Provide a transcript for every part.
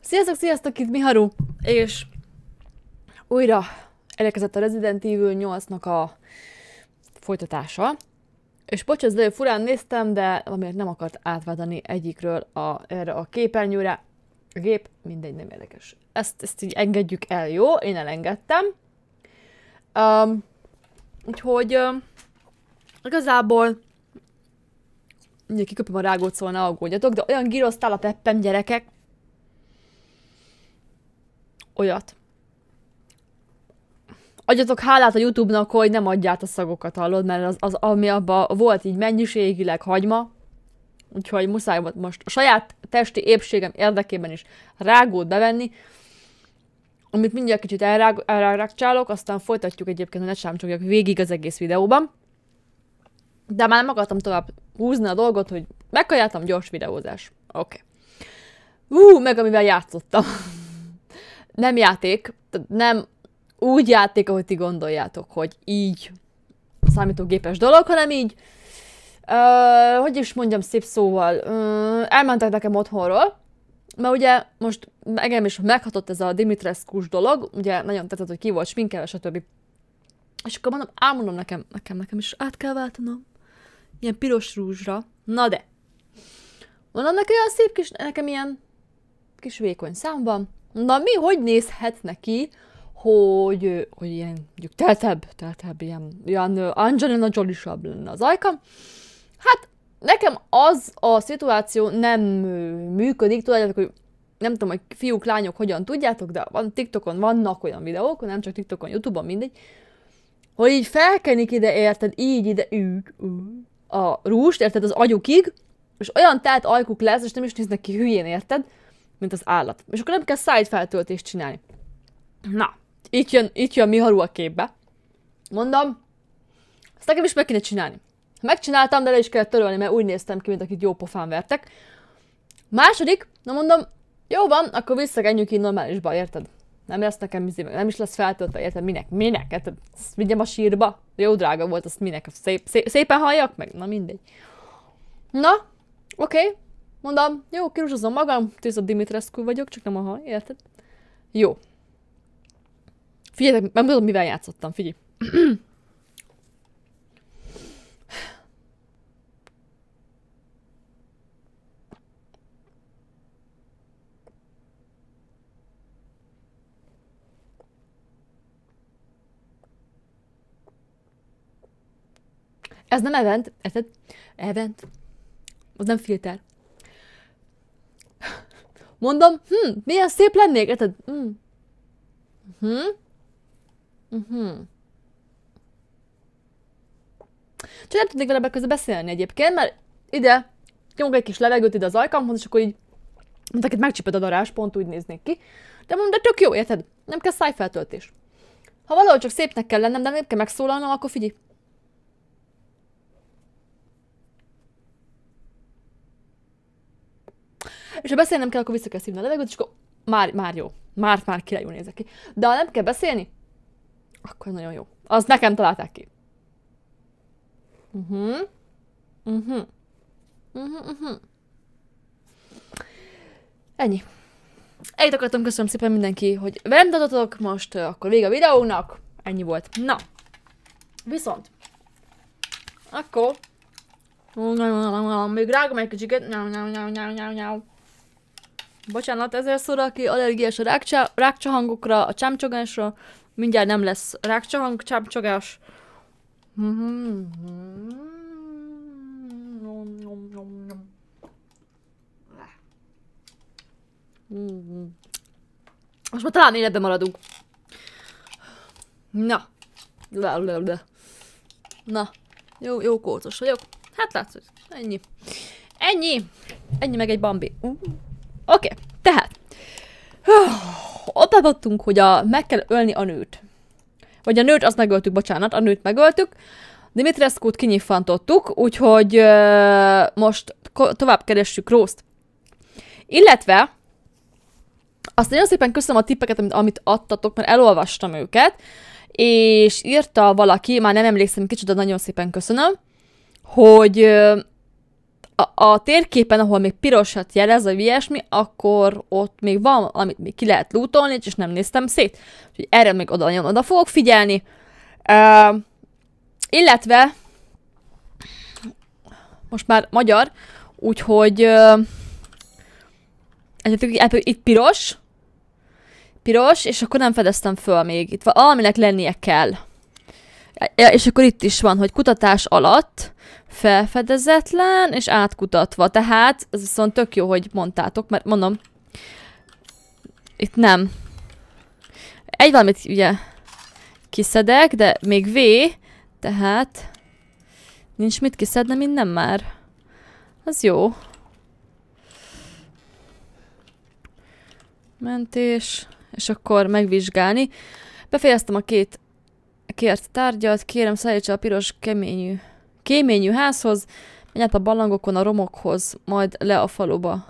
Sziasztok, sziasztok, itt Miharu, és újra elérkezett a Resident Evil 8-nak a folytatása. És bocs, ez nagyon furán néztem, de amiért nem akart átvádani egyikről a, erre a képernyőre. A gép, mindegy, nem érdekes. Ezt, ezt így engedjük el, jó? Én elengedtem. Um, úgyhogy um, igazából ugye kiköpöm a rágót, szóval ne aggódjatok, de olyan gíroztál a peppem gyerekek, olyat. Adjatok hálát a Youtube-nak, hogy nem adját a szagokat, hallod, mert az, az ami abban volt így mennyiségileg hagyma, úgyhogy muszáj volt most a saját testi épségem érdekében is rágót bevenni, amit mindjárt kicsit elrág, elrágcsálok, aztán folytatjuk egyébként, hogy ne sámcsogjak végig az egész videóban. De már nem akartam tovább húzni a dolgot, hogy megkajáltam gyors videózás. Oké. Okay. Uh, meg amivel játszottam. Nem játék, nem úgy játék, ahogy ti gondoljátok, hogy így számítógépes dolog, hanem így, uh, hogy is mondjam szép szóval, uh, elmentek nekem otthonról, mert ugye most engem is meghatott ez a Dimitrescu dolog, ugye nagyon tetszett, hogy ki volt sminkelve, stb. És akkor mondom, álmodom nekem, nekem, nekem is át kell váltanom. Ilyen piros rúzsra. Na de. Mondom, neki olyan szép kis, nekem ilyen kis vékony számban. Na mi, hogy nézhet neki, hogy, hogy ilyen, mondjuk teltebb, teltebb, ilyen, ilyen Angelina Jolie-sabb lenne az ajkam. Hát nekem az a szituáció nem működik, tudjátok, hogy nem tudom, hogy fiúk, lányok hogyan tudjátok, de van TikTokon vannak olyan videók, nem csak TikTokon, Youtube-on, mindegy, hogy így felkenik ide, érted, így ide, így, a rúst, érted, az agyukig, és olyan telt ajkuk lesz, és nem is néznek ki hülyén, érted, mint az állat. És akkor nem kell szájtfeltöltést csinálni. Na, itt jön, itt jön Miharu a képbe. Mondom, ezt nekem is meg kéne csinálni. Megcsináltam, de le is kellett törölni, mert úgy néztem ki, mint akit jó pofán vertek. Második, na mondom, jó van, akkor visszagenjük így normálisba, érted? Nem lesz nekem izé, nem is lesz feltöltve, érted? Minek? Minek? Ezt vigyem a sírba? Jó drága volt, azt minek? Szép, szép, szépen halljak meg? Na mindegy. Na, oké. Mondom, jó, kirúzsozom magam, a Dimitrescu vagyok, csak nem a haj, érted? Jó. Figyeljetek, megmutatom, mivel játszottam, figyelj. Ez nem event, érted? Event. Az nem filter. Mondom, hm, milyen szép lennék, érted? Hm. Hm? Mhm. Csak nem tudnék vele közben beszélni egyébként, mert ide nyomok egy kis levegőt ide az ajkamhoz, és akkor így mondták, hogy megcsiped a darás, pont úgy néznék ki. De mondom, de tök jó, érted? Nem kell szájfeltöltés. Ha valahol csak szépnek kell lennem, de nem kell megszólalnom, akkor figyelj. És ha beszélnem kell, akkor vissza kell szívni a levegőt, és akkor már, már jó. Már, már királyul nézek ki. De ha nem kell beszélni, akkor nagyon jó. Az nekem találták ki. Uh-huh. Uh-huh. Ennyi. Ennyit akartam, köszönöm szépen mindenki, hogy velem tartotok, most uh, akkor vége a videónak. Ennyi volt. Na. Viszont. Akkor. Még rágom egy kicsiket. Bocsánat, ezzel szól, aki allergiás a rákcsa, rákcsa hangokra, a csámcsogásra, mindjárt nem lesz rákcsa hang, csámcsogás. Most már talán életben maradunk. Na. Na. Jó, jó kócos vagyok. Hát látszod. Ennyi. Ennyi. Ennyi meg egy bambi. Uh. Oké, okay, tehát. Ott adottunk, hogy a, meg kell ölni a nőt. Vagy a nőt, azt megöltük, bocsánat, a nőt megöltük. Dimitrescu-t kinyifantottuk, úgyhogy uh, most tovább keressük Rószt. Illetve, azt nagyon szépen köszönöm a tippeket, amit, amit adtatok, mert elolvastam őket, és írta valaki, már nem emlékszem kicsit, de nagyon szépen köszönöm, hogy a, a térképen, ahol még pirosat jelez, vagy ilyesmi, akkor ott még van, amit még ki lehet lootolni, és nem néztem szét. Úgyhogy erre még oda, nagyon oda fogok figyelni. Uh, illetve most már magyar, úgyhogy uh, itt piros, piros, és akkor nem fedeztem föl még. Itt valaminek lennie kell. Ja, és akkor itt is van, hogy kutatás alatt felfedezetlen és átkutatva. Tehát ez viszont tök jó, hogy mondtátok, mert mondom, itt nem. Egy valamit ugye kiszedek, de még V, tehát nincs mit kiszedne minden már. Az jó. Mentés, és akkor megvizsgálni. Befejeztem a két kért tárgyat, kérem szállítsa a piros keményű, kéményű házhoz, menj a balangokon a romokhoz, majd le a faluba.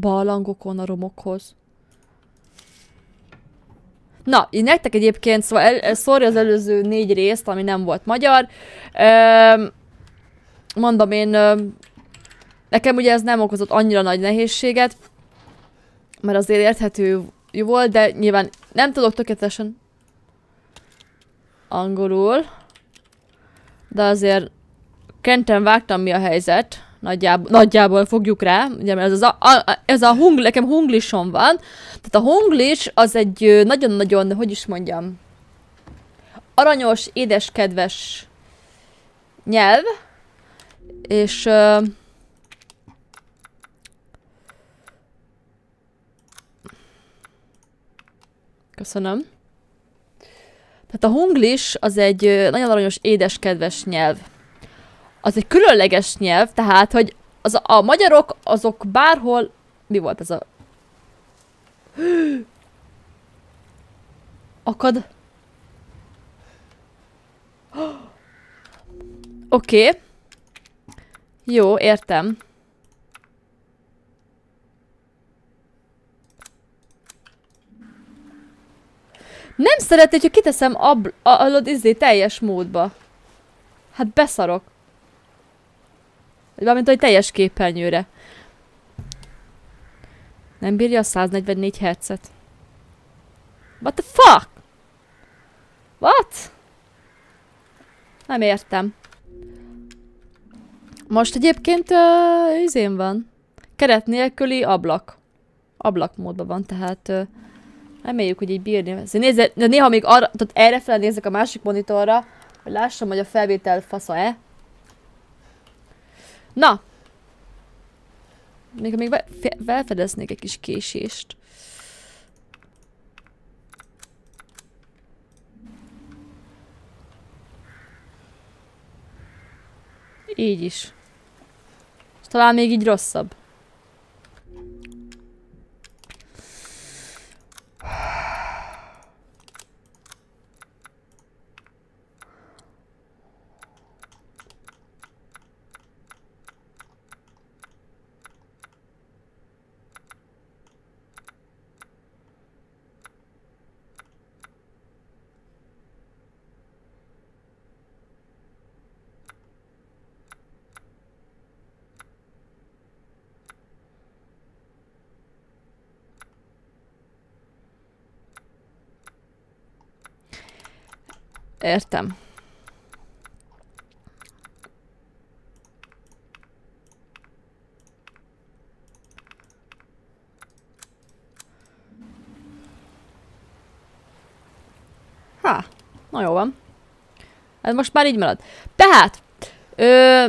Balangokon a romokhoz. Na, így nektek egyébként, szóval el, sorry az előző négy részt, ami nem volt magyar. Üm, mondom én, üm, nekem ugye ez nem okozott annyira nagy nehézséget, mert azért érthető volt, de nyilván nem tudok tökéletesen angolul. De azért kenten vágtam mi a helyzet. Nagyjából, nagyjából fogjuk rá, ugye, mert ez, a, a, ez a hungl, nekem hunglison van. Tehát a hunglis az egy nagyon-nagyon, hogy is mondjam, aranyos, édes, kedves nyelv, és uh, köszönöm. Tehát a hunglis az egy nagyon aranyos, édes, kedves nyelv. Az egy különleges nyelv, tehát, hogy az a, magyarok, azok bárhol... Mi volt ez a... Akad. Oké. Okay. Jó, értem. Nem szereti, hogyha kiteszem abl alod izé teljes módba. Hát beszarok. Valamint, hogy teljes képernyőre. Nem bírja a 144 hercet. What the fuck? What? Nem értem. Most egyébként uh, izén van. Keret nélküli ablak. Ablakmódban van, tehát... Uh, Reméljük, hogy így bírni. Nézze, de néha még arra, tehát erre fel nézek a másik monitorra, hogy lássam, hogy a felvétel fasza-e. Na! Még, még felfedeznék egy kis késést. Így is. talán még így rosszabb. Értem. Ha, na jó van. Ez most már így marad. Tehát, ö,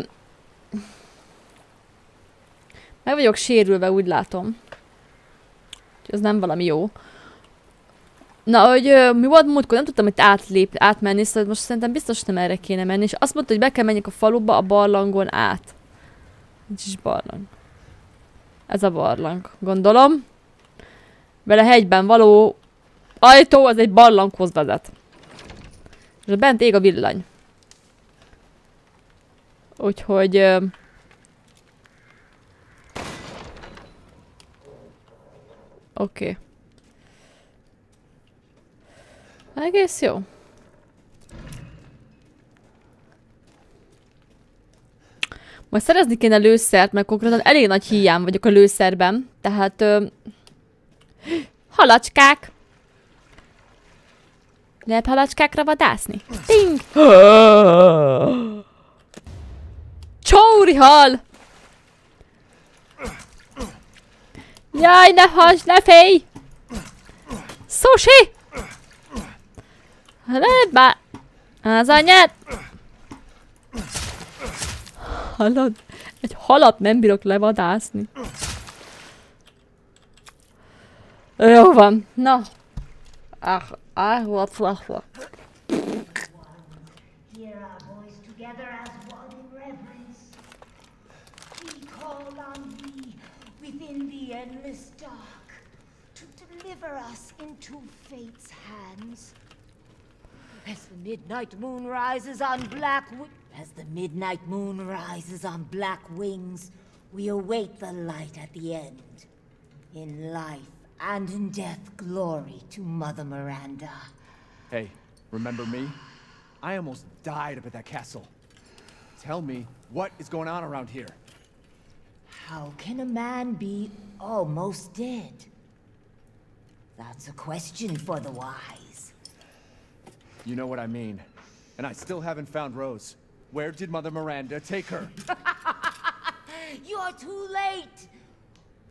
meg vagyok sérülve, úgy látom. Ez nem valami jó. Na, hogy ö, mi volt múltkor, nem tudtam hogy átlép, átmenni, szóval most szerintem biztos nem erre kéne menni, és azt mondta, hogy be kell menjek a faluba a barlangon át. Nincs is barlang. Ez a barlang, gondolom. Vele hegyben való ajtó, az egy barlanghoz vezet. És bent ég a villany. Úgyhogy... Ö, Oké. Okay. Egész jó. Majd szerezni kéne lőszert, mert konkrétan elég nagy hiány vagyok a lőszerben. Tehát... Ö... Halacskák! Lehet halacskákra vadászni? Ting! Csóri hal! Jaj, ne hass, ne félj! Sushi! Bár... Az anyád! Hallod? Egy halat nem bírok levadászni. Jó van. Na. Ah, ah, what, endless dark to deliver us into fate's hands. As the midnight moon rises on black as the midnight moon rises on black wings, we await the light at the end. In life and in death, glory to Mother Miranda. Hey, remember me? I almost died up at that castle. Tell me, what is going on around here? How can a man be almost dead? That's a question for the wise. You know what I mean. And I still haven't found Rose. Where did Mother Miranda take her? You're too late!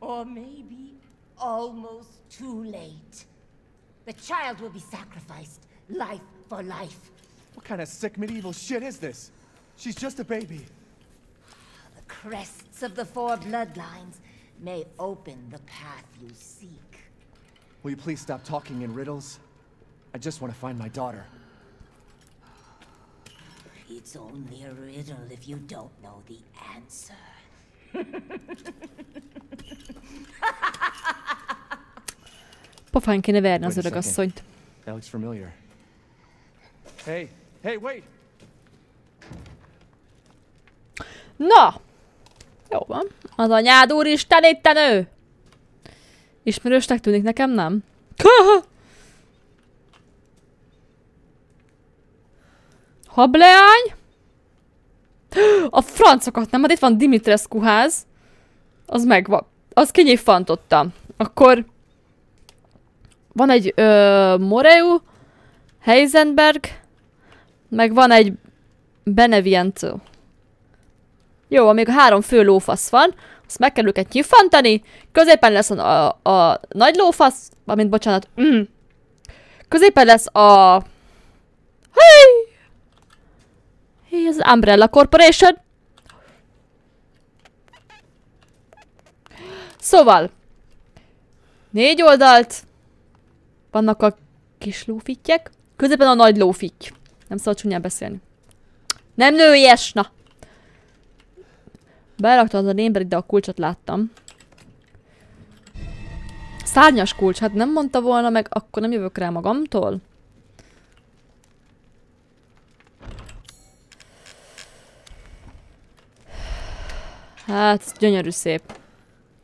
Or maybe almost too late. The child will be sacrificed, life for life. what kind of sick medieval shit is this? She's just a baby. The crests of the four bloodlines may open the path you seek. Will you please stop talking in riddles? I just want to find my daughter. It's only a riddle if you don't know the answer. Pofán kéne verni az Wait a öreg second. asszonyt. That looks familiar. Hey, hey, wait! Na! Jó van. Az anyád úristen itt nő! Ismerősnek tűnik nekem, nem? Hableány? A francokat nem, hát itt van Dimitrescu ház. Az megvan. Az kinyifantottam. Akkor van egy ö, Moreu, Heisenberg, meg van egy Beneviento. Jó, amíg a három fő lófasz van, azt meg kell őket nyifantani, középen lesz a, a, a nagy lófasz, amint bocsánat, mm. középen lesz a... Hey! Hey, ez Umbrella Corporation. Szóval, négy oldalt, vannak a kis lófittyek, középen a nagy lófitty. Nem szabad csúnyán beszélni. Nem nőies, na! Berakta az a némber, de a kulcsot láttam. Szárnyas kulcs, hát nem mondta volna meg, akkor nem jövök rá magamtól. Hát, gyönyörű szép.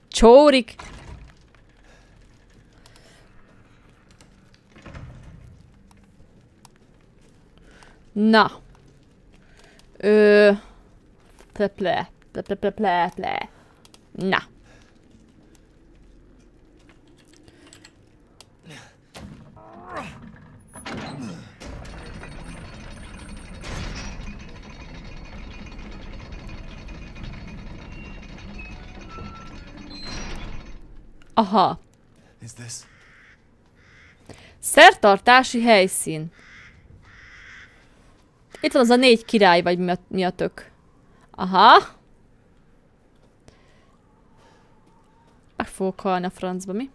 Csórik! Na. Ö... Pleple, pleple, pleple. Na. Aha. Szertartási helyszín. Itt van az a négy király, vagy mi a, mi a tök. Aha. Meg fogok halni a francba, mi?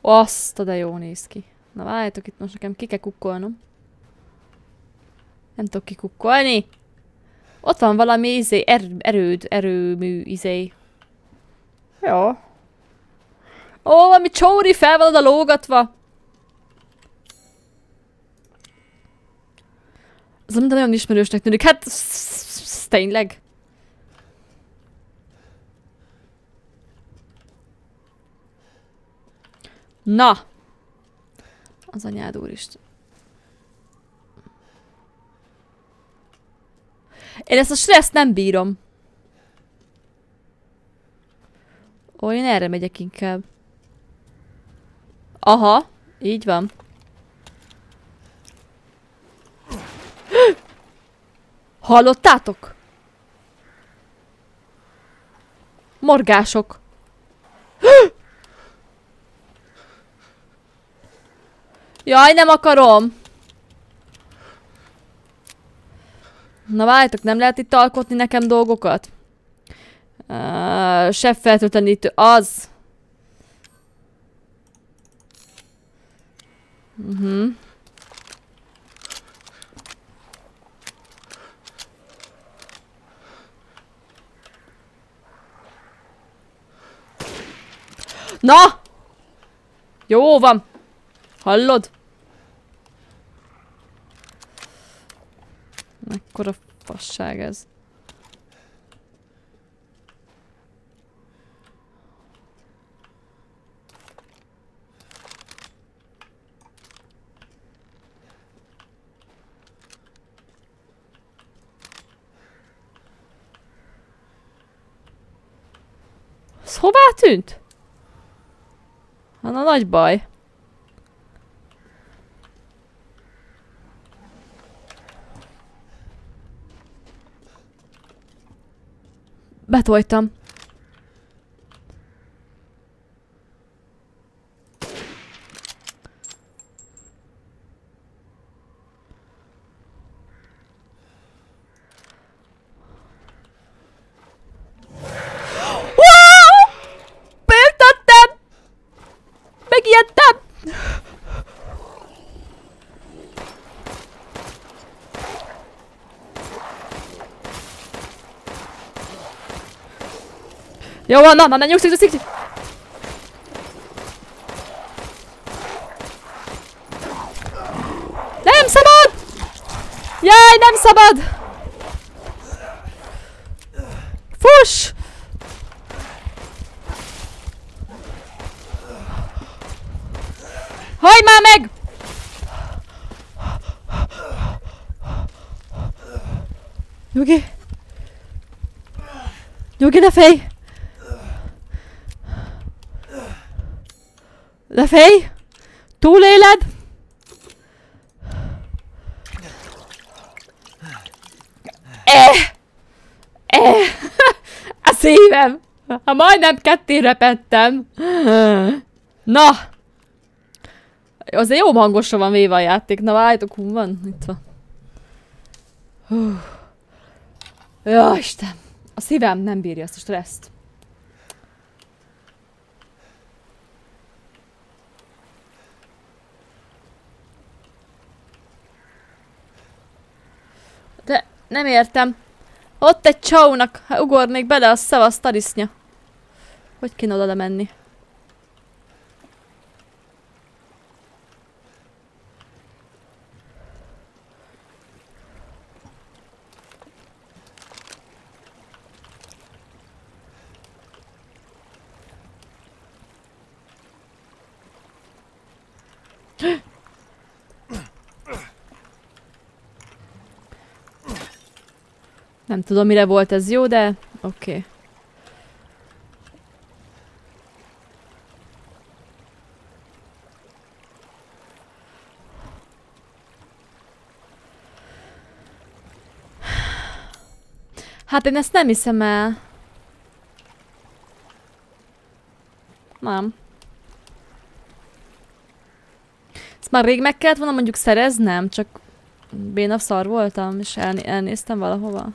Azt a de jó néz ki. Na várjátok, itt most nekem ki kell kukkolnom. Nem tudok kikukkolni. Ott van valami izé, er, erőd, erőmű izé. Jó. Ó, valami csóri fel van oda lógatva. Az minden nagyon ismerősnek tűnik. Hát, tényleg. Na! Az anyád úristen. Én ezt a stresszt nem bírom. Ó, én erre megyek inkább. Aha, így van. Hallottátok? Morgások. Jaj, nem akarom. Na várjátok, nem lehet itt alkotni nekem dolgokat? Uh, se feltöltenítő, az. Mhm. Uh -huh. Na! Jó van. Hallod? Mekkora fasság ez. Hová tűnt? Hát a nagy baj. Betoltam. 야 와 나나 나 역시 역시 Nem szabad! Jaj, nem szabad! Fuss! Hajj már meg! Nyugi! Nyugi, ne fej! Félj! Túléled? Eh! Eh! A szívem! Ha majdnem ketté repettem. Na! Azért jó hangosra van véve a játék. Na várjátok, hú van? Itt van. Hú. Ja, Isten. A szívem nem bírja ezt a stresszt. De nem értem. Ott egy csaunak, ha ugornék bele, a szavasz tarisznya. Hogy kéne oda menni? Nem tudom, mire volt ez jó, de oké. Okay. Hát én ezt nem hiszem el. Nem. Ezt már rég meg kellett volna mondjuk szereznem, csak béna szar voltam, és elné elnéztem valahova.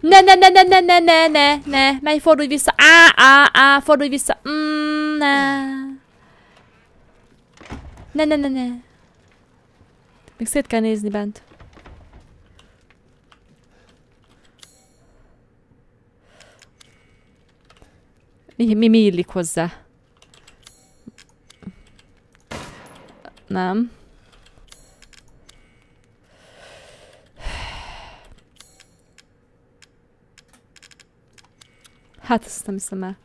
Ne, ne, ne, ne, ne, ne, ne, ne, ne, menj, fordulj vissza. Á, á, á, fordulj vissza. Mm, ne. Ne, ne, ne, ne. Még szét kell nézni bent. Mi, mi, mi illik hozzá? Nem. Hát ezt nem hiszem el.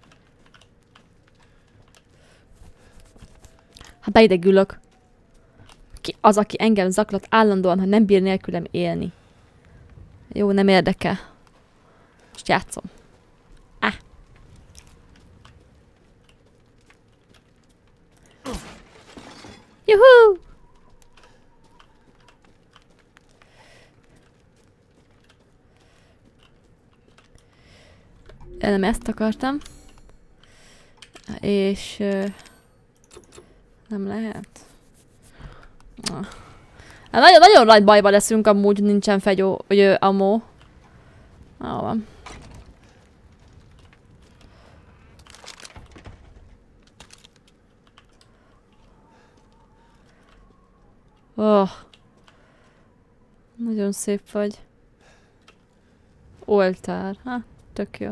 Hát beidegülök. Ki az, aki engem zaklat állandóan, ha nem bír nélkülem élni. Jó, nem érdekel. Most játszom. Ah. Juhú! Nem ezt akartam. És... Nem lehet. Ah. Nagyon, nagyon nagy bajba leszünk amúgy, nincsen fegyó, vagy amó. Jó van. Oh. Nagyon szép vagy. Oltár. Ha, tök jó.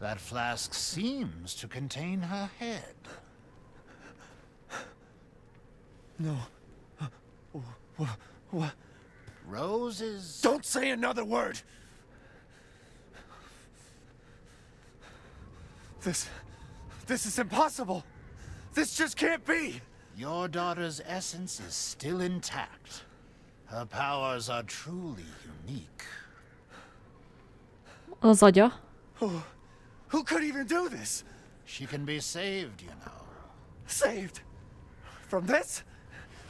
That flask seems to contain her head. No. What? Rose is. Don't say another word! This. This is impossible! This just can't be! Your daughter's essence is still intact. Her powers are truly unique. Az agya. Who, who could even do this? She can be saved, you know. Saved? From this?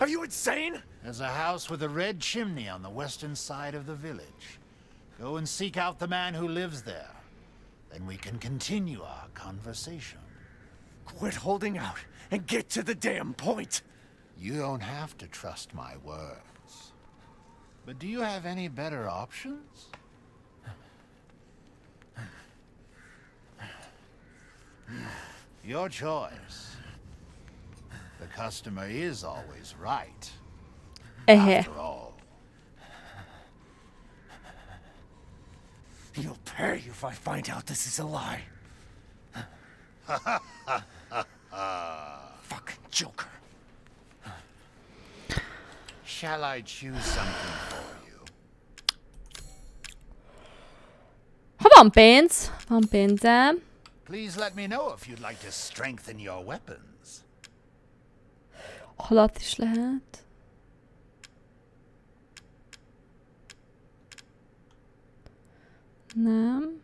Are you insane? There's a house with a red chimney on the western side of the village. Go and seek out the man who lives there. Then we can continue our conversation. Quit holding out and get to the damn point! You don't have to trust my words. But do you have any better options? Your choice. The customer is always right, Ehe. after all. You'll pay you if I find out this is a lie. Uh, Fucking joker. Shall I choose something for you? Ha van pénz, van pénzem. Please let me know if you'd like to strengthen your weapons. Halat is lehet. Nem.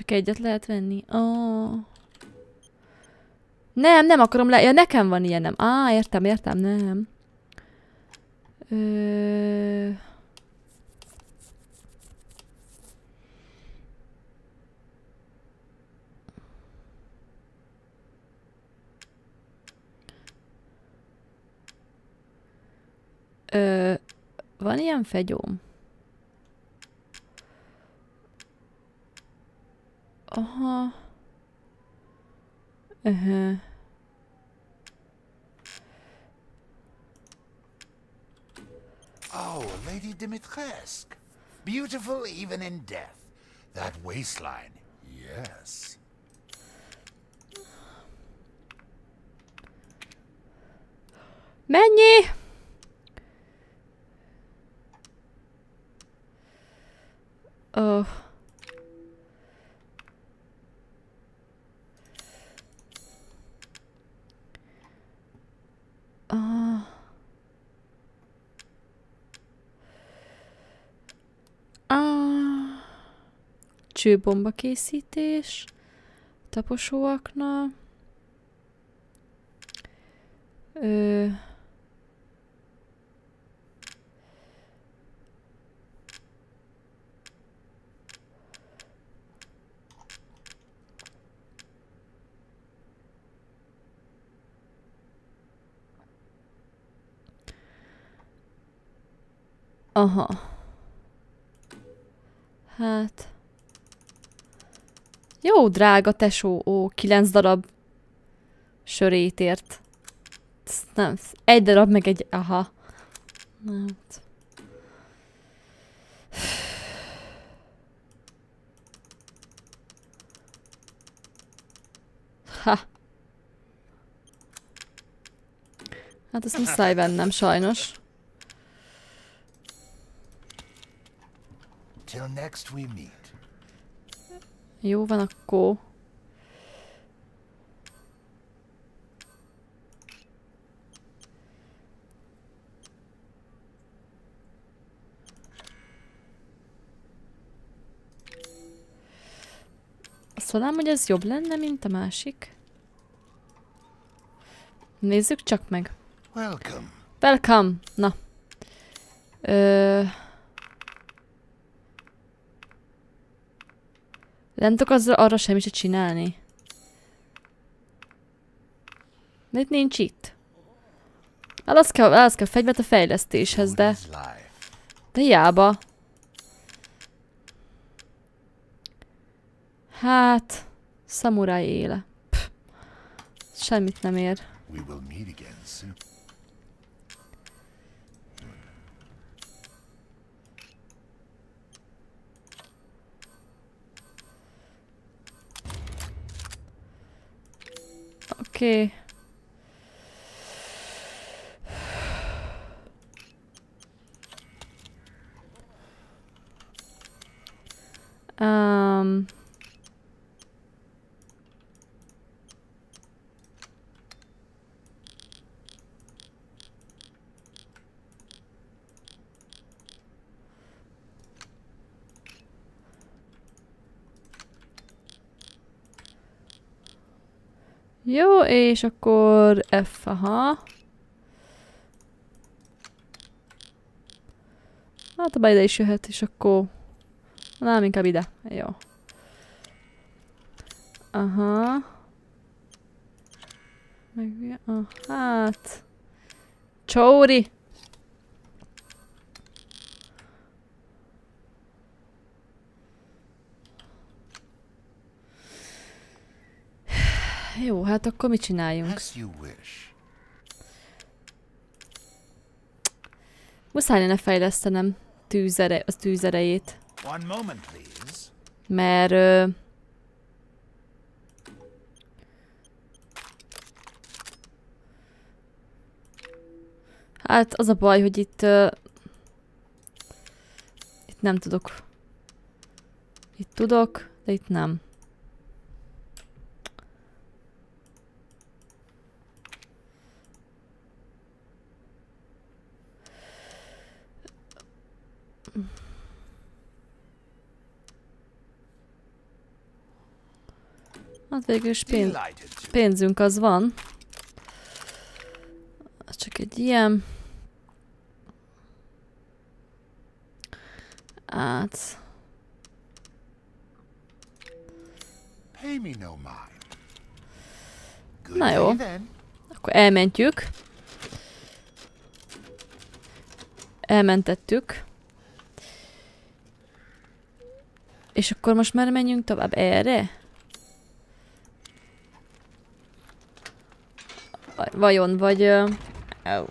Csak egyet lehet venni. Oh. Nem, nem akarom le... Ja, nekem van ilyenem. Á, értem, értem, nem. Ö... Ö, van ilyen fegyóm? Aha. Uh-huh. Oh, Lady Dimitrescu. Beautiful even in death. That waistline, yes. Mennyi? Oh. Csőbomba készítés. Taposóakna. Ö... Aha. Hát... Jó, drága tesó, ó, kilenc darab sörét ért. Ezt Nem, egy darab meg egy, aha. Hát. Ha. Hát ezt muszáj vennem, sajnos. Till next we meet. Jó van, akkor... Azt mondanám, hogy ez jobb lenne, mint a másik. Nézzük csak meg. Welcome. Welcome! Na. Ö... Nem tudok azzal arra semmit se csinálni. Itt nincs itt. Hát az kell, az kell fegyvert a fejlesztéshez, de... De hiába. Hát... Szamuráj éle. Pff, semmit nem ér. Okay. Um, Jó, és akkor F, aha. Hát abba ide is jöhet, és akkor... Nem, inkább ide. Jó. Aha. Meg? Ah, hát... Csóri! Jó, hát akkor mit csináljunk? Muszáj lenne fejlesztenem tűzere, az tűzerejét. Mert... Ö, hát az a baj, hogy itt... Ö, itt nem tudok. Itt tudok, de itt nem. Hát végül is pénz, pénzünk az van. Csak egy ilyen. Good Na jó. akkor elmentjük. Elmentettük. És akkor most már menjünk tovább erre? Vajon, vagy... Au.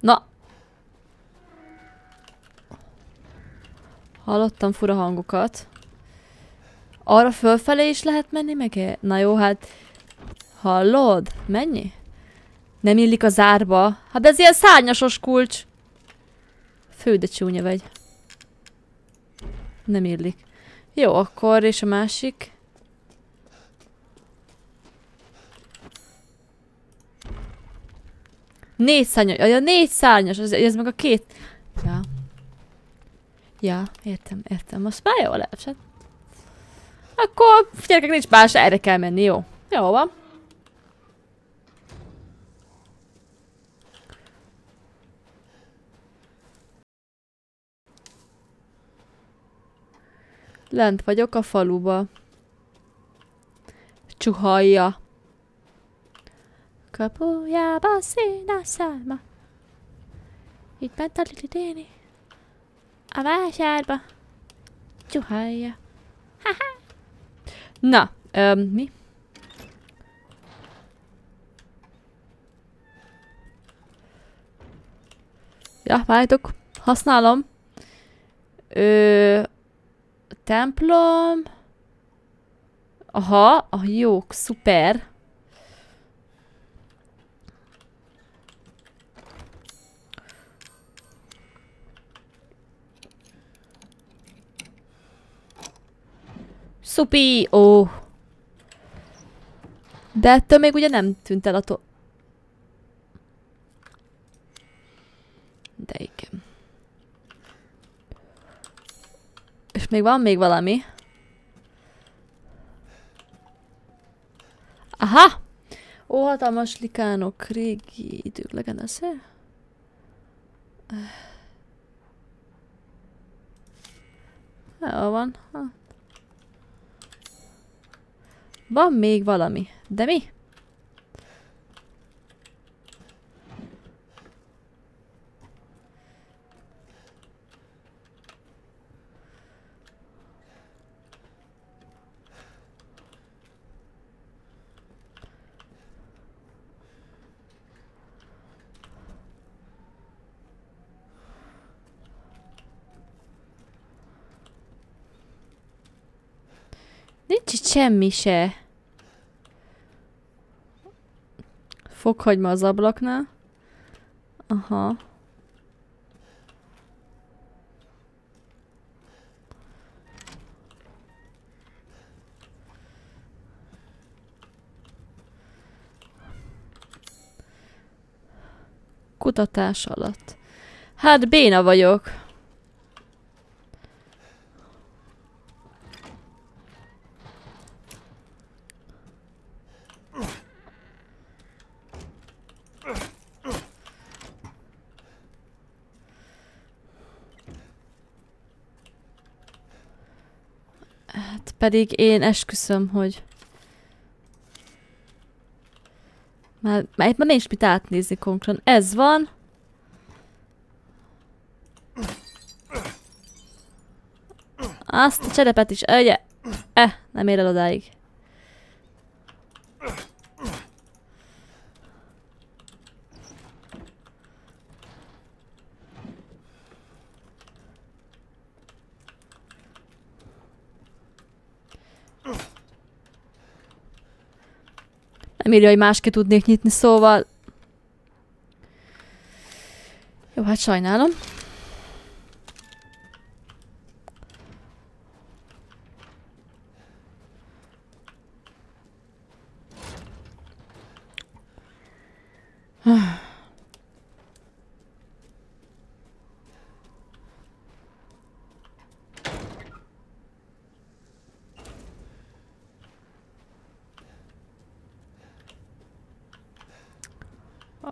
Na! Hallottam fura hangokat. Arra fölfelé is lehet menni meg? -e? Na jó, hát... Hallod? Mennyi? Nem illik a zárba. Hát ez ilyen szárnyasos kulcs. Fő, de csúnya vagy. Nem illik. Jó, akkor és a másik? Négy szárnyas. Ja, négy szárnyas. Ez, ez meg a két... Ja. Ja, értem, értem. Most már jól esett. Akkor, gyerekek, nincs más, erre kell menni, jó? Jó van. Lent vagyok a faluba. Csuhalja. Kapujába szín a szálma. Itt ment a Lili. A vásárba. Csuhalja. Ha-ha. Na, öm, mi? Ja, várjátok. Használom. Ö, templom. Aha, a jók, szuper. Szupi! Ó! De ettől még ugye nem tűnt el a to... De igen. És még van még valami. Aha! Ó, hatalmas likánok, régi idők legenesze. Jó van. Van még valami. De mi? Nincs itt semmi se. Fokhagyma az ablaknál. Aha. Kutatás alatt. Hát béna vagyok. Hát pedig én esküszöm, hogy... Már, már itt már nincs mit átnézni konkrétan. Ez van. Azt a cserepet is, ugye? Eh, nem ér el odáig. Nem írja, hogy másképp tudnék nyitni, szóval... Jó, hát sajnálom.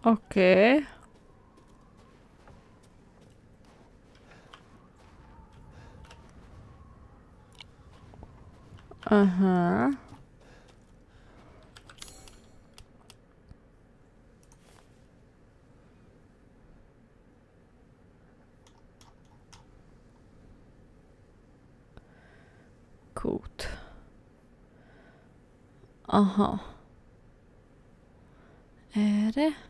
Okay. Aha. Kút. Aha. Erre.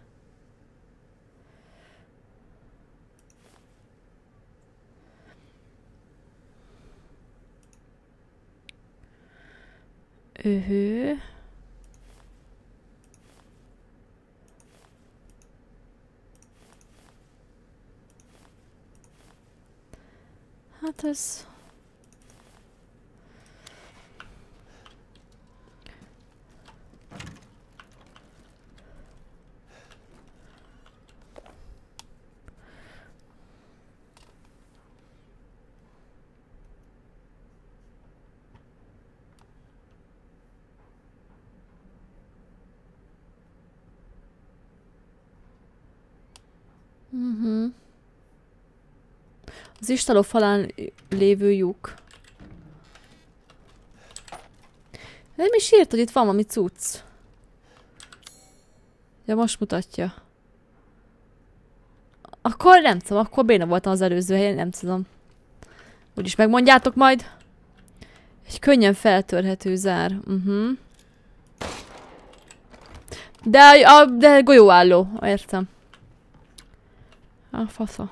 Öhö. Hát ez... Mhm. Az istáló falán lévő lyuk. Nem is írt, hogy itt van valami cucc. Ja, most mutatja. Akkor nem tudom, akkor béna voltam az előző helyen, nem tudom. Úgyis megmondjátok majd. Egy könnyen feltörhető zár. Uh -huh. De, a, de golyóálló, értem. A fasza.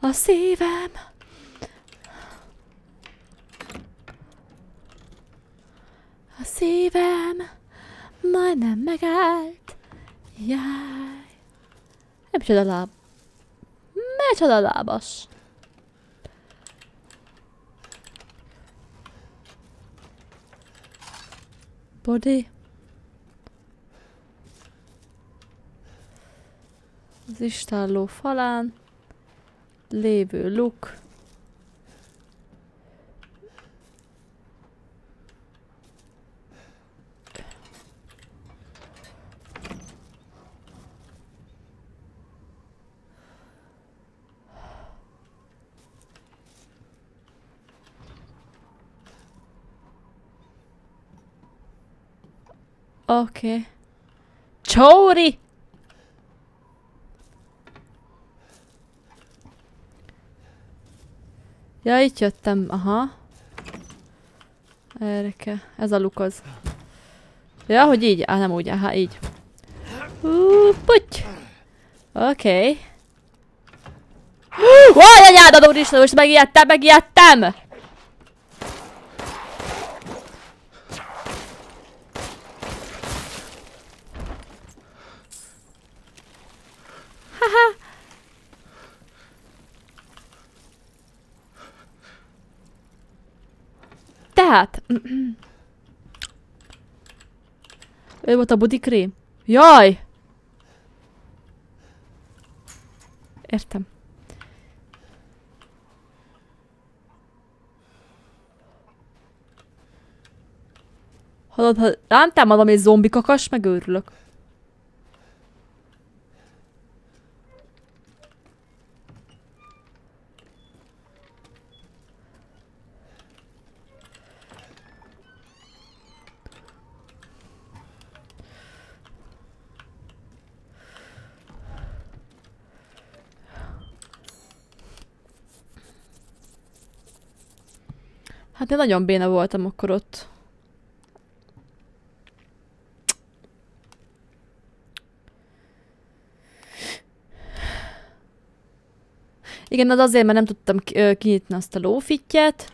A szívem. A szívem majdnem megállt. Jaj. Micsoda láb. Micsoda lábas. Body. Az istálló falán lévő luk. Oké. Csóri! Ja, itt jöttem, aha. Erre. Ez a luk az. Ja, hogy így? Á, nem úgy, aha, így. Uh, puty! Oké. Okay. Vaj, anyád, úristen, most megijedtem, megijedtem! Tehát... Ő volt a budikrém? Jaj! Értem. Hallod, ha rám támad valami zombi kakas, megőrülök. Hát nagyon béna voltam akkor ott. Igen, az azért, mert nem tudtam kinyitni azt a lófittyet.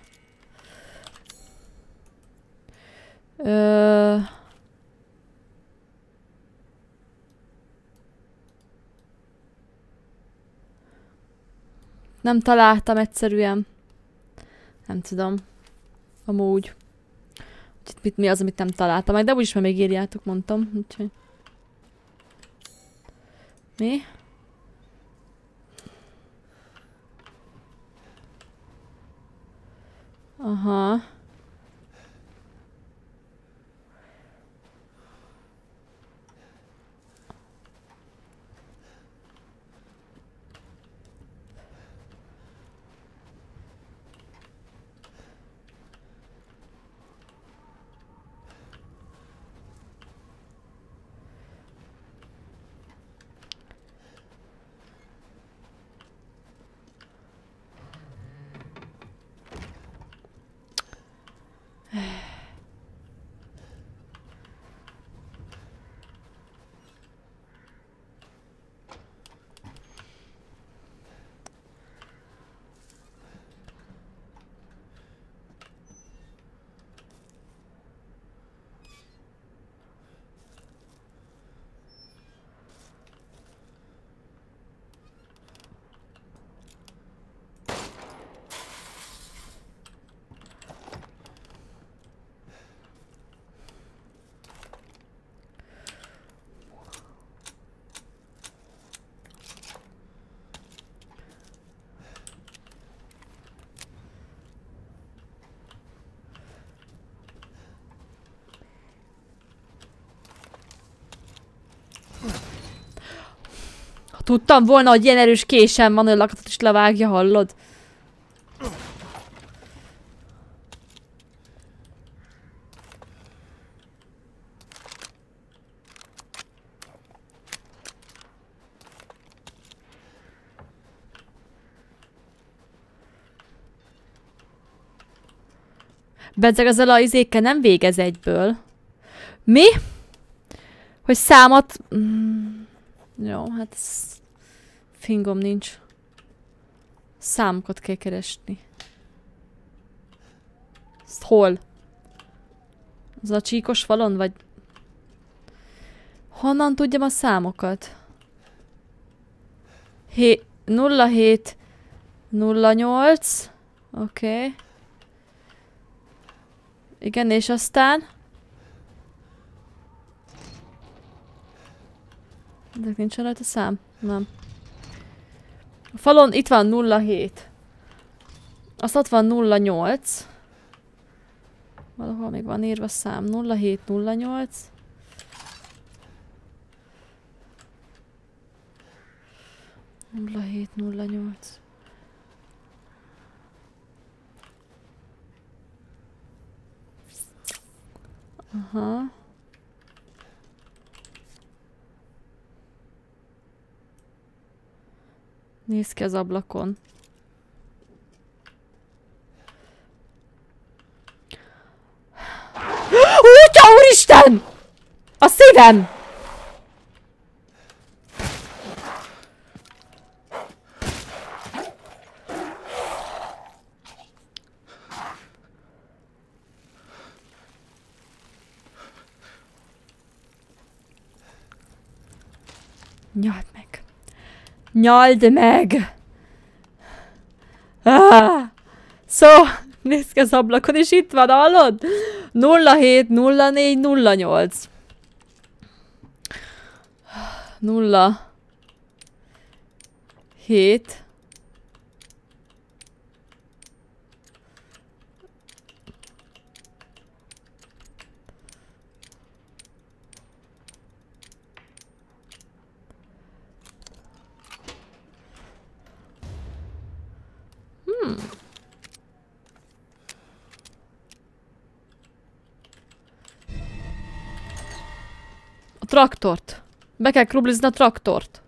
Ö... Nem találtam egyszerűen. Nem tudom. Amúgy. Úgyhogy mit, mi az, amit nem találtam meg, de úgyis már még írjátok, mondtam. Úgyhogy... Mi? Aha. Tudtam volna, hogy ilyen erős késem van, hogy lakatot is levágja, hallod? Bezzeg ezzel a izékkel nem végez egyből. Mi? Hogy számot... Mm, jó, hát ez... Fingom nincs. Számokat kell keresni. Ezt hol? Az a csíkos falon, vagy... Honnan tudjam a számokat? Hé... 07... 08... Oké. Okay. Igen, és aztán... Ezek nincsen rajta szám? Nem. A falon itt van 07. Azt ott van 08. Valahol még van írva szám. 07, 08. Nulla hét, nulla nyolc. Aha. Nézd ki az ablakon. Útja, úristen! A szívem! Nyald meg. Nyald meg! Ah! Szó, nézd ki az ablakon, és itt van, hallod? 07 04 08 0 7 A traktort. Be kell krublizni a traktort.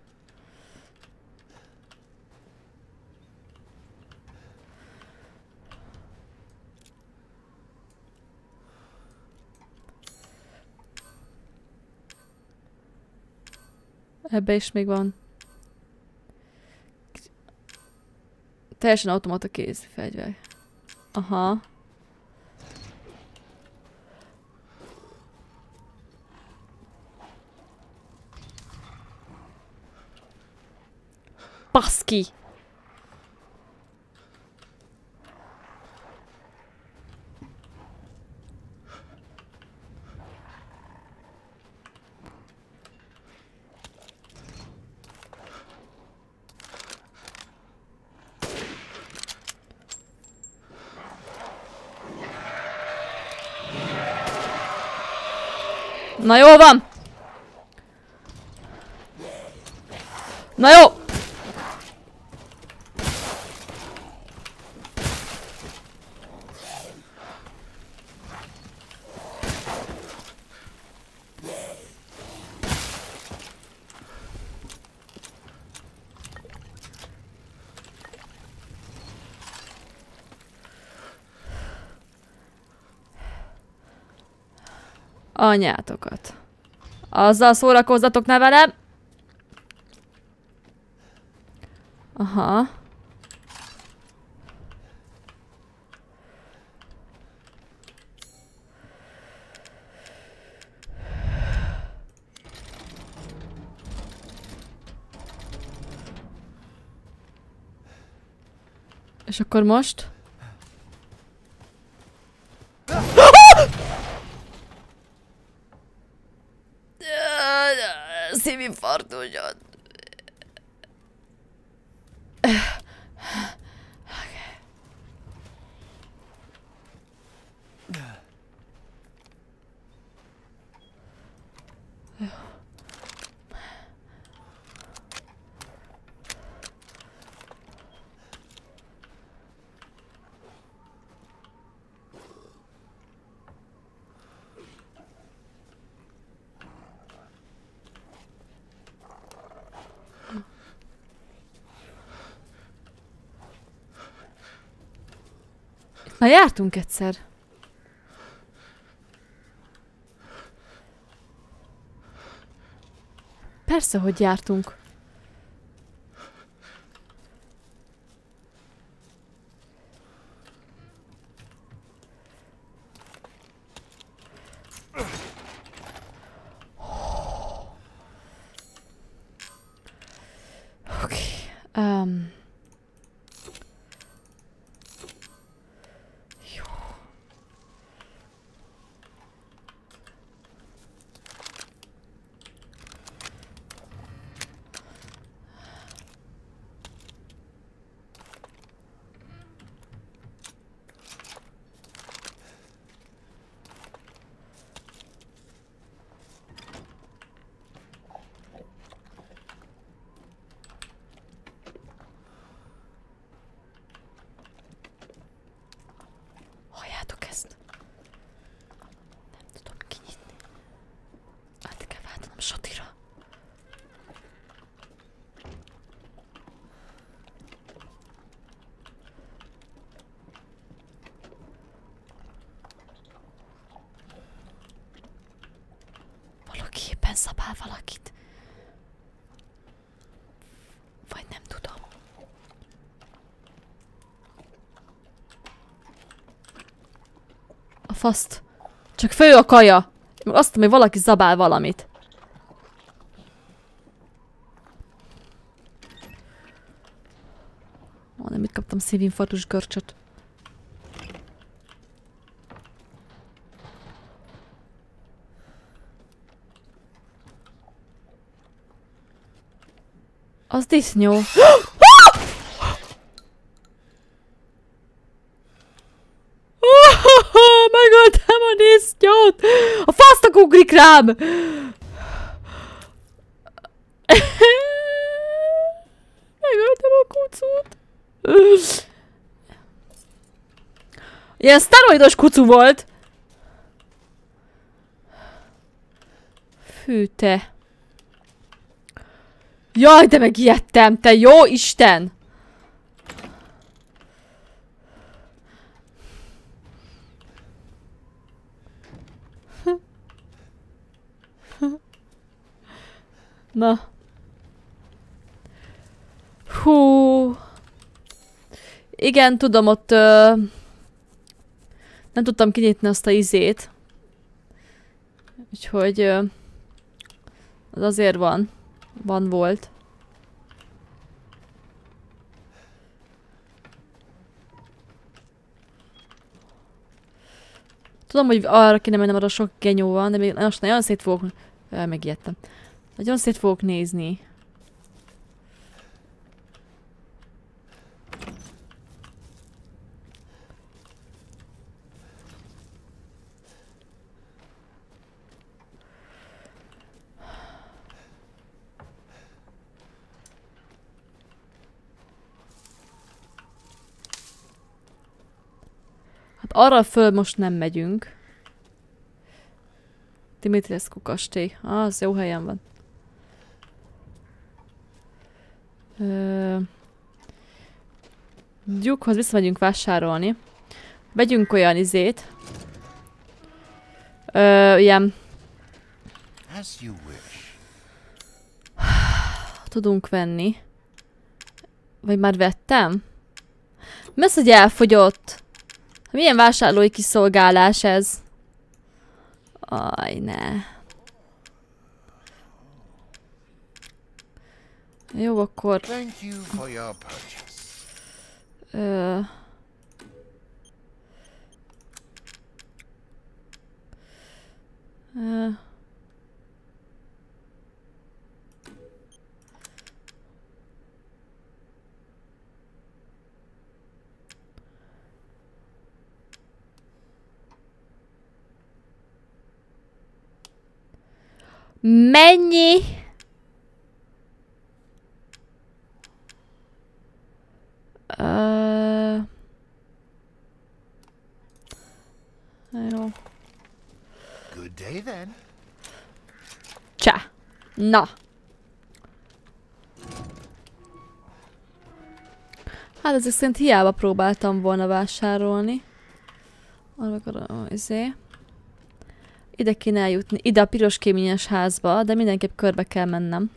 Ebbe is még van. Teljesen automata kéz fegyver. Aha. Baszki! Na jó van! Na jó! Anyátokat. Azzal szórakozzatok ne velem! Aha. És akkor most? Szívinfarktus jött. Jártunk egyszer. Persze, hogy jártunk. Oké. Um. Jó. Halljátok ezt? Nem tudom kinyitni. Át kell váltanom Satira. Valaki éppen szabál valakit. Vagy nem tudom. A faszt. Csak fő a kaja. Meg azt hogy valaki zabál valamit. Ó, nem itt kaptam szívinfarktus görcsöt. Az disznyó. Megöltem a disznyót! A fasztak ugrik rám! Megöltem a kucút. Ilyen szteroidos kucu volt. Fű, te. Jaj, de megijedtem, te jó Isten! Na. Hú. Igen, tudom, ott ö, nem tudtam kinyitni azt a izét. Úgyhogy ö, az azért van. Van volt. Tudom, hogy arra kéne mennem, arra sok genyó van, de még most nagyon szét fogok... Megijedtem. Nagyon szét fogok nézni. Arra föl most nem megyünk. Dimitrescu kastély. Ah, az jó helyen van. Ö... Gyukhoz visszamegyünk vásárolni. Vegyünk olyan izét. Ö, ilyen tudunk venni. Vagy már vettem? Mi az, hogy elfogyott? Milyen vásárlói kiszolgálás ez? Aj, ne. Jó, akkor... Thank you for your purchase. Ö... Ö... Mennyi? Ö... Jó. Good day then. Csá. Na. Hát ezek szerint hiába próbáltam volna vásárolni. Amikor izé. Ide kéne eljutni, ide a piros kéményes házba, de mindenképp körbe kell mennem.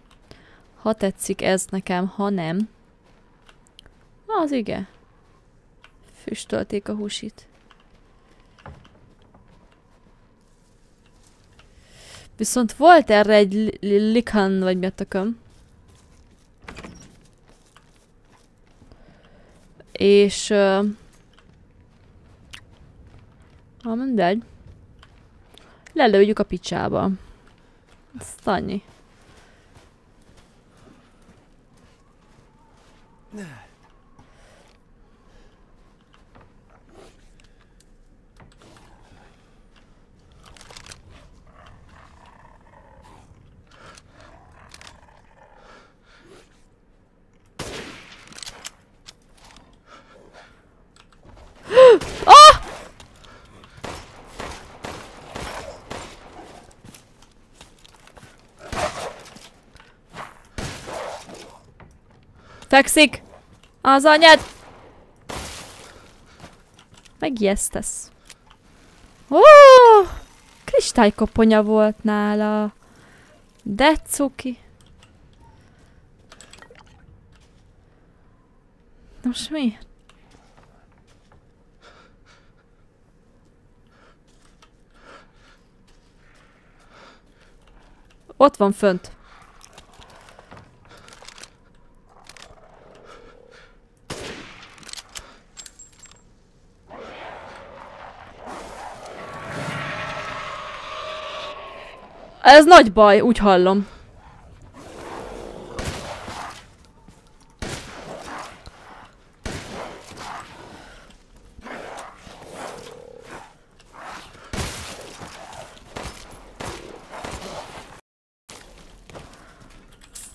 Ha tetszik ez nekem, ha nem. Az igen. Füstölték a húsit. Viszont volt erre egy li- li- likan, vagy mi a tököm. És... Uh, ha mindegy. Lelőjük a picsába. Ezt annyi. Fekszik! Az anyád! Megijesztesz. Ó! Kristálykoponya volt nála. De cuki. Nos mi? Ott van fönt. Ez nagy baj, úgy hallom.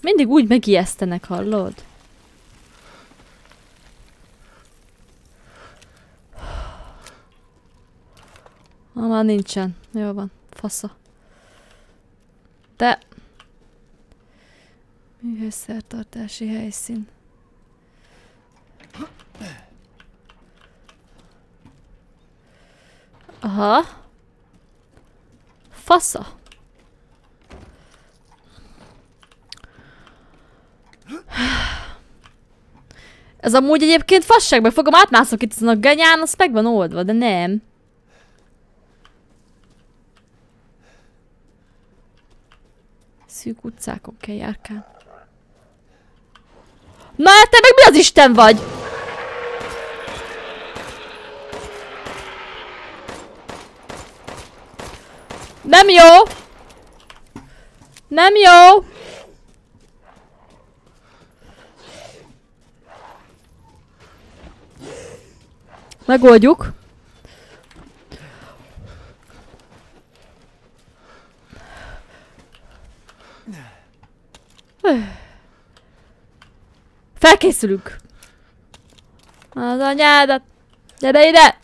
Mindig úgy megijesztenek, hallod? Ah, már nincsen. Jó van. Fasza. De... Műhelyszertartási helyszín. Aha. Fasza. Ez amúgy egyébként fasság, meg fogom átmászok itt ezen a ganyán, az meg van oldva, de nem. Szűk utcákon kell járkálni. Na, hát te meg mi az Isten vagy? Nem jó! Nem jó! Megoldjuk. Felkészülünk. Az anyádat. Gyere ide!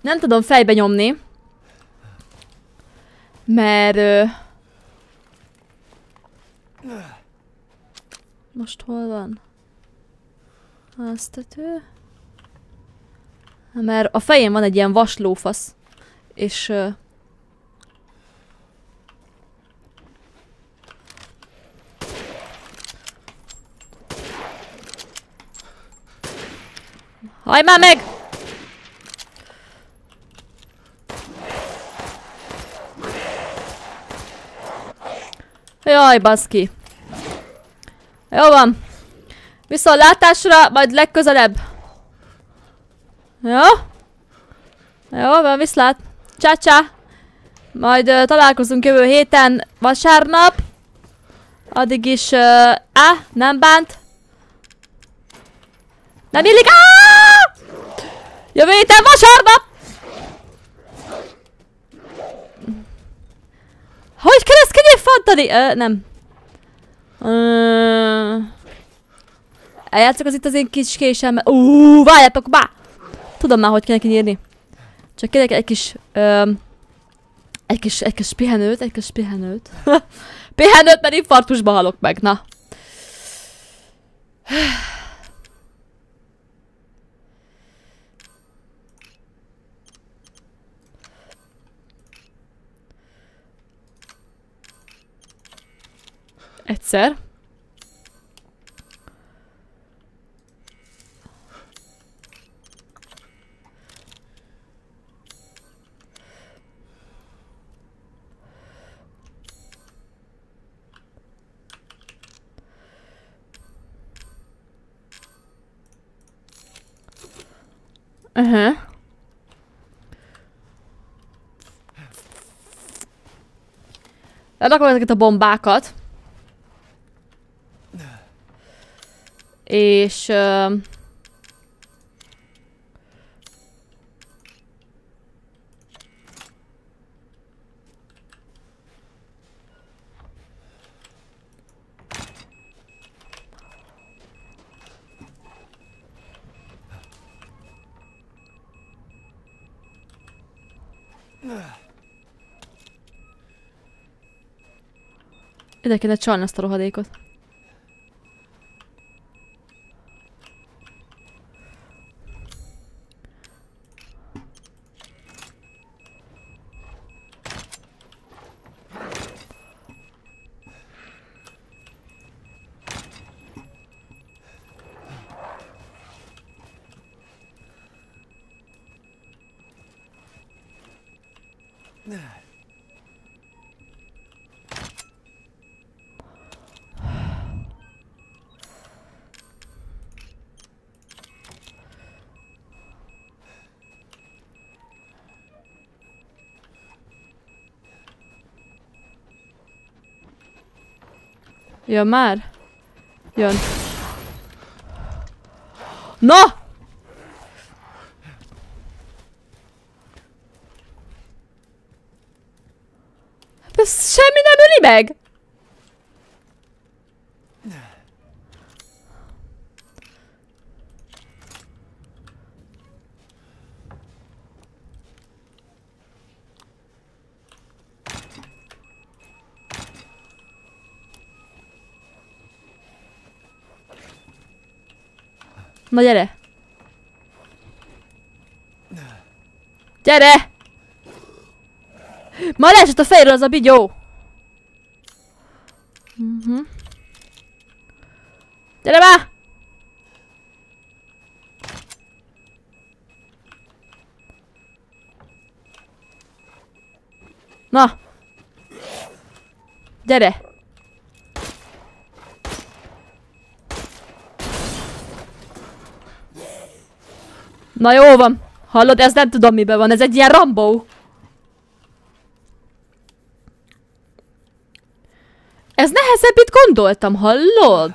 Nem tudom fejbe nyomni. Mert... Ö... Most hol van? Háztető. Mert a fején van egy ilyen vaslófasz. És... Ö... Hajj már meg! Jaj, baszki. Jó van. Viszontlátásra, majd legközelebb. Jó? Jó, van, viszlát. Csá, csá. Majd uh, találkozunk jövő héten, vasárnap. Addig is, uh, á, nem bánt. Nem illik, áááá! Jövő héten vasárnap! Hogy kereszkedjél fantani? Ö, nem. Ö, eljátszok az itt az én kis késemmel. Ú, várjátok már! Tudom már, hogy kell kinyírni. Csak kérek egy kis... Ö, egy kis, egy kis pihenőt, egy kis pihenőt. pihenőt, mert infarktusba halok meg, na. Egyszer. Uh-huh. Lerakom ezeket a bombákat. És... Uh, ide kéne csalni ezt a rohadékot. Jön már? Jön. Na! Ez semmi nem öli meg! Na gyere! Gyere! Ma leesett a fejről az a bigyó! Mhm. Gyere már! Na! Gyere! Na jó van. Hallod, ez nem tudom miben van, ez egy ilyen Rambo. Ez nehezebb, itt gondoltam, hallod?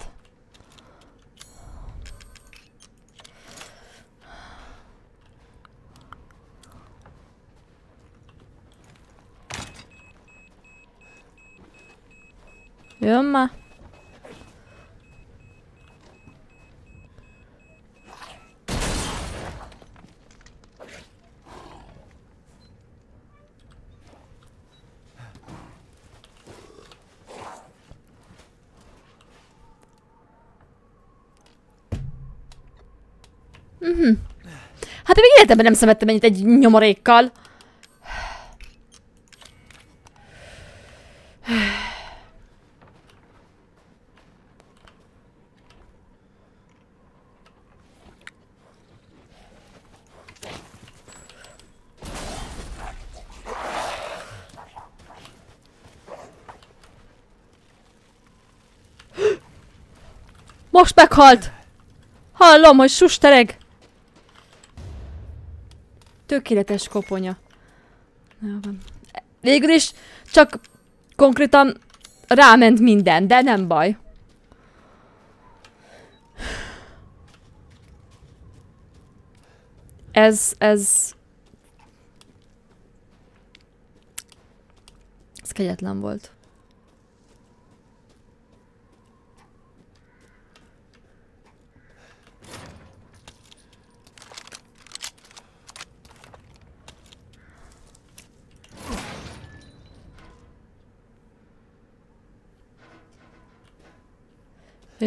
Jön már. Mhm. Hát még életemben nem szemettem ennyit egy nyomorékkal. Most meghalt! Hallom, hogy sustereg! Tökéletes koponya. Jó van. Végül is csak konkrétan ráment minden, de nem baj. Ez, ez... Ez kegyetlen volt.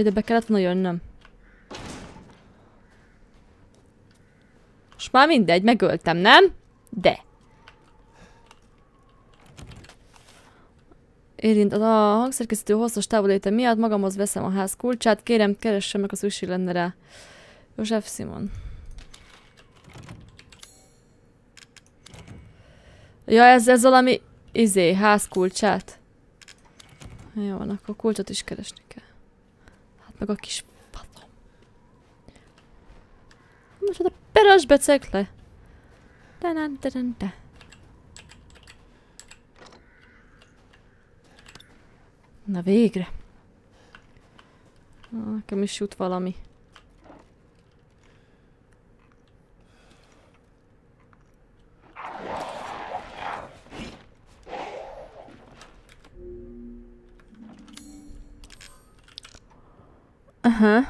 Jaj, de be kellett volna jönnöm. Most már mindegy, megöltem, nem? De. Érint a hangszerkészítő hosszas távoléte miatt magamhoz veszem a ház kulcsát. Kérem, keressem meg, a szükség lenne rá. József Simon. Ja, ez, ez valami izé, ház kulcsát. Jó, van, akkor kulcsot is keresni kell. Hát meg a kis padlom. Most a peres becekle. De, de, de, de, de. Na végre. Na, nekem is jut valami. Aha.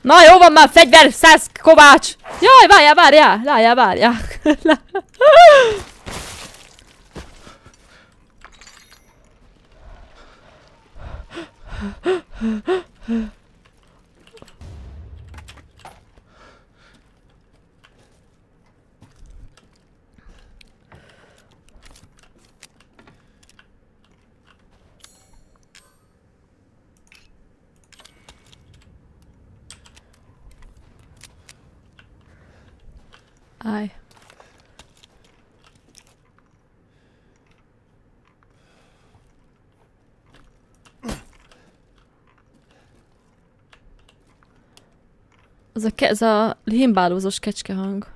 Na jó van már, fegyver, száz kovács! Jaj, várjál, várjál, várjál, várjál. Aye. Az a, ke- ez a himbálózós kecske hang.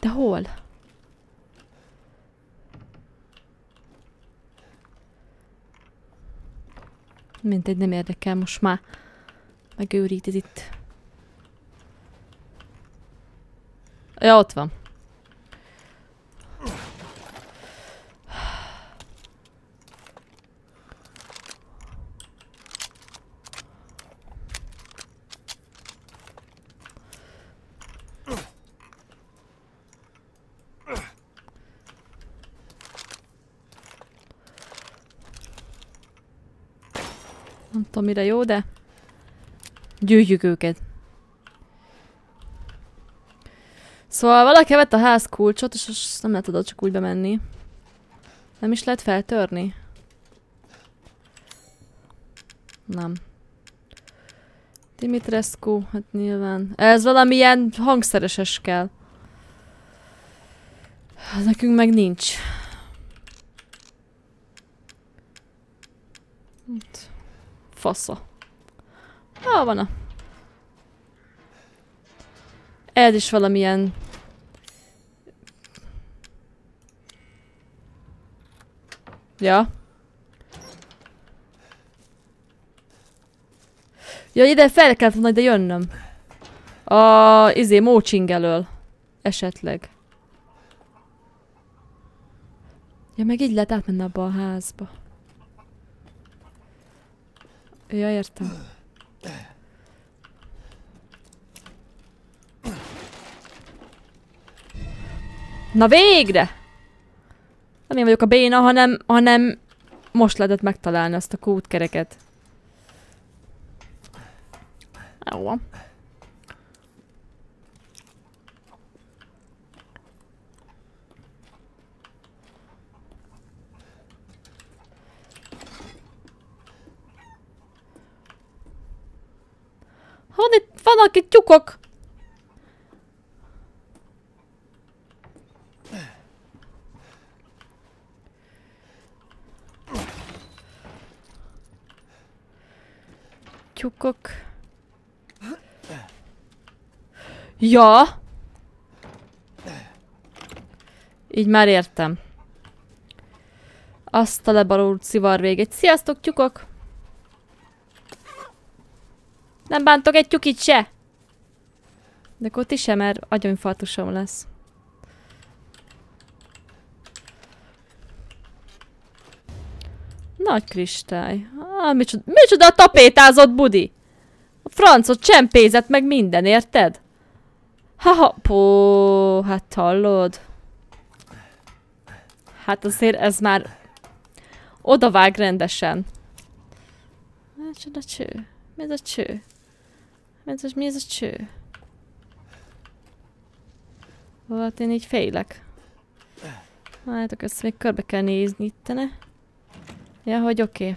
De hol? Mindegy, nem érdekel, most már megőrít itt. Ja, ott van. Nem tudom mire jó, de gyűjtjük őket. Szóval valaki vett a ház kulcsot, és azt nem lehet oda csak úgy bemenni. Nem is lehet feltörni? Nem. Dimitrescu, hát nyilván. Ez valamilyen hangszereses kell. Nekünk meg nincs. Hát, Fasza. Ah, van a... Ez is valamilyen... Ja. Ja, ide fel kellett volna ide jönnöm. A izé, mócsing elől. Esetleg. Ja, meg így lehet átmenni abba a házba. Ja, értem. Na végre! Nem én vagyok a béna, hanem, hanem most lehetett megtalálni azt a kútkereket. Jó van. Van itt, vannak itt tyúkok! Tyúkok. Ja! Így már értem. Azt a lebarult szivar végét. Sziasztok, tyúkok! Nem bántok egy tyukit se! De akkor ti sem, mert agyonfartusom lesz. Nagy kristály. Ah, micsoda, micsoda a tapétázott budi! A francot csempézett meg minden, érted? Ha, pó, hát hallod? Hát azért ez már odavág rendesen. Hát a cső? Mi ez a cső? Ez a, mi ez a cső? Hát én így félek. Hát ezt még körbe kell nézni ittene. Ja, hogy oké. Okay.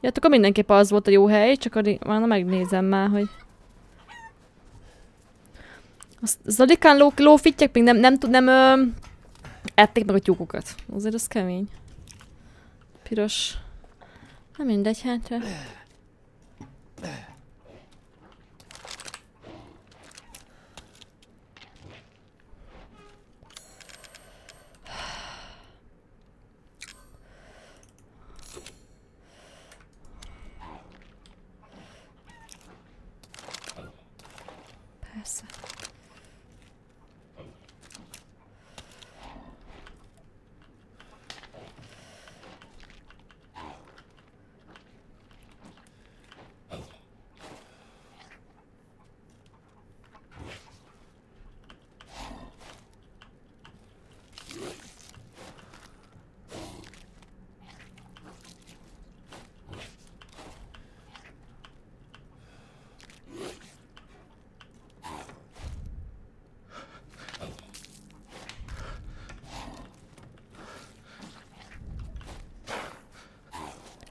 Ja, akkor mindenképp az volt a jó hely, csak addig, már na megnézem már, hogy... Az adikán ló, lófittyek még nem, nem, nem, nem ö, ették meg a tyúkokat. Azért az kemény. Piros. Nem mindegy, hát. Persze.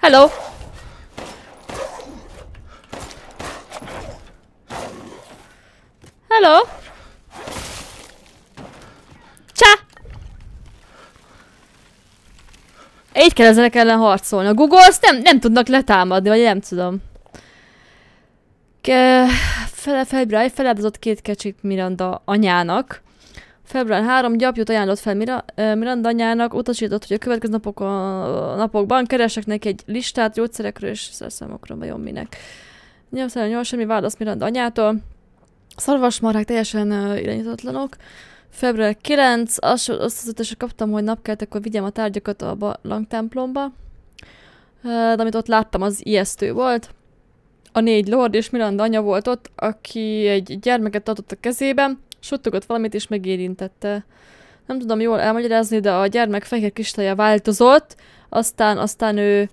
Hello! Hello! Csá! Így kell ezek ellen harcolni. A Google azt nem, nem tudnak letámadni, vagy nem tudom. Ke fele február feláldozott két kecsit Miranda anyának. Február 3 gyapjút ajánlott fel Mira, Miranda anyának, utasított, hogy a következő napok a, napokban keresek neki egy listát gyógyszerekről és szerszámokról, vajon minek. Nyilván nyolc semmi válasz Miranda anyától. Szarvasmarhák teljesen uh, irányítatlanok. Február 9, azt, az ötöset kaptam, hogy napkeltekor vigyem a tárgyakat a Balang templomba. Uh, de amit ott láttam, az ijesztő volt. A négy lord és Miranda anya volt ott, aki egy gyermeket tartott a kezében, suttogott valamit és megérintette. Nem tudom jól elmagyarázni, de a gyermek fehér kristalya változott, aztán, aztán ő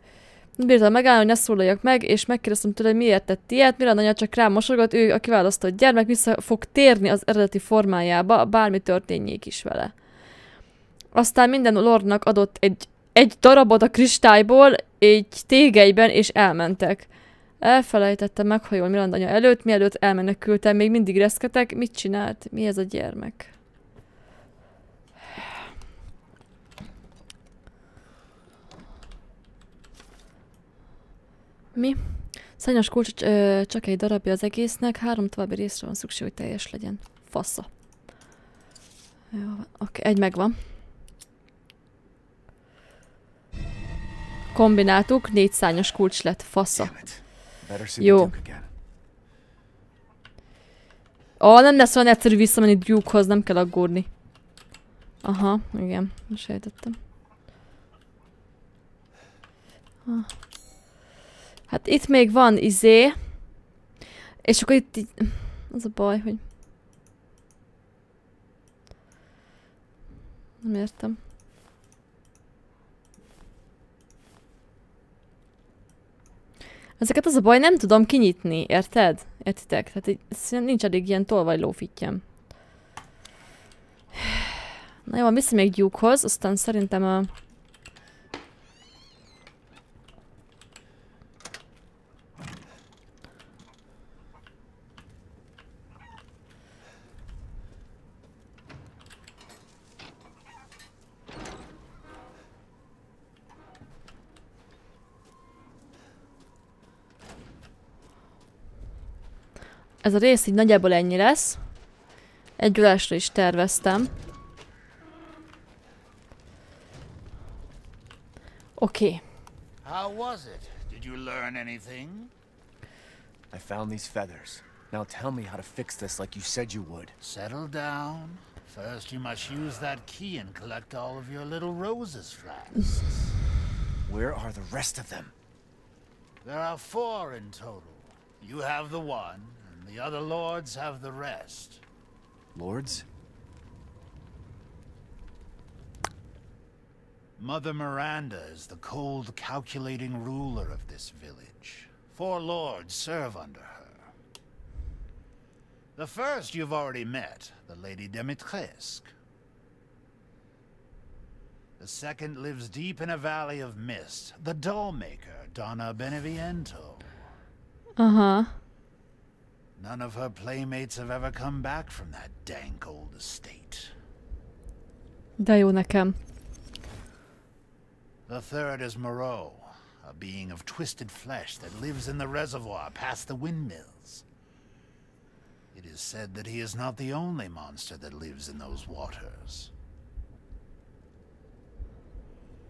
nem bírta megállni, hogy ne szólaljak meg, és megkérdeztem tőle, miért tett ilyet, mire anya csak rám mosolygott, ő a kiválasztott gyermek vissza fog térni az eredeti formájába, bármi történjék is vele. Aztán minden lordnak adott egy, egy darabot a kristályból, egy tégelyben, és elmentek. Elfelejtettem meghajol Miranda anya előtt, mielőtt elmenekültem, még mindig reszketek. Mit csinált? Mi ez a gyermek? Mi? Szányos kulcs ö, csak egy darabja az egésznek, három további részre van szükség, hogy teljes legyen. Fasza. Jó, oké, egy megvan. Kombináltuk, négy szányos kulcs lett, fasza. See Jó. Ó, nem lesz olyan egyszerű visszamenni Duke-hoz, nem kell aggódni. Aha, igen, sejtettem. Ah. Hát itt még van izé. És akkor itt így... Az a baj, hogy... Nem értem. Ezeket az a baj, nem tudom kinyitni, érted? Értitek? Tehát így, nincs elég ilyen tolvajló fittyem. Na jó, vissza még Duke-hoz, aztán szerintem a... Ez a rész így nagyjából ennyi lesz. Egy ülésre is terveztem. Oké. Okay. How was it? Did you learn anything? I found these feathers. Now tell me how to fix this like you said you would. Settle down. First, you must use that key and collect all of your little roses flasks. Where are the rest of them? there are four in total. You have the one, and the other lords have the rest. Lords? Mother Miranda is the cold, calculating ruler of this village. Four lords serve under her. The first you've already met, the Lady Dimitrescu. The second lives deep in a valley of mist, the dollmaker, Donna Beneviento. Aha. None of her playmates have ever come back from that dank old estate. De jó nekem. The third is Moreau, a being of twisted flesh that lives in the reservoir past the windmills. It is said that he is not the only monster that lives in those waters.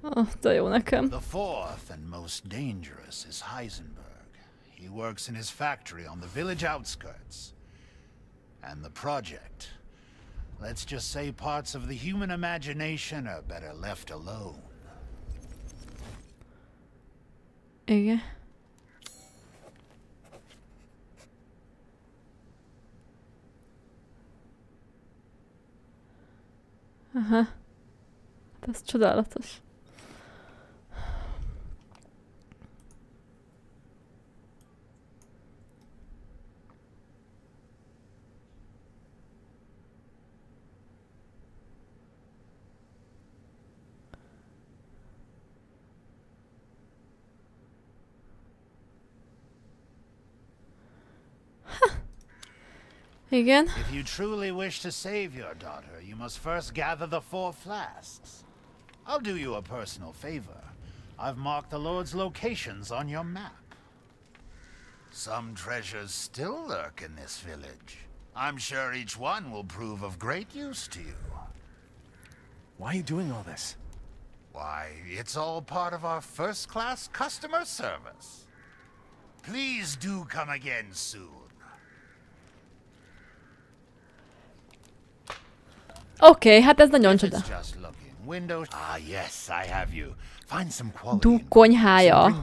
Ah, de jó nekem. The fourth and most dangerous is Heisenberg. He works in his factory on the village outskirts. And the project. Let's just say parts of the human imagination are better left alone. Igen. Aha. Hát ez csodálatos. Igen. If you truly wish to save your daughter, you must first gather the four flasks. I'll do you a personal favor. I've marked the Lord's locations on your map. Some treasures still lurk in this village. I'm sure each one will prove of great use to you. Why are you doing all this? Why, it's all part of our first-class customer service. Please do come again soon. Oké, okay, hát ez nagyon csoda. Ah. Du konyhája.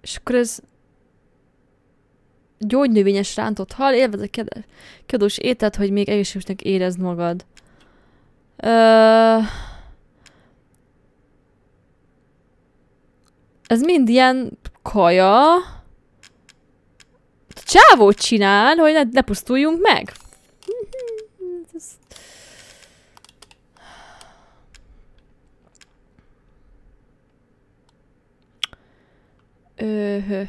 És akkor ez gyógynövényes rántott hal, élvez a kedves, kedves ételt, hogy még egészségesnek érezd magad. Ö... Ez mind ilyen kaja. Csávót csinál, hogy ne, ne pusztuljunk meg. Öhö.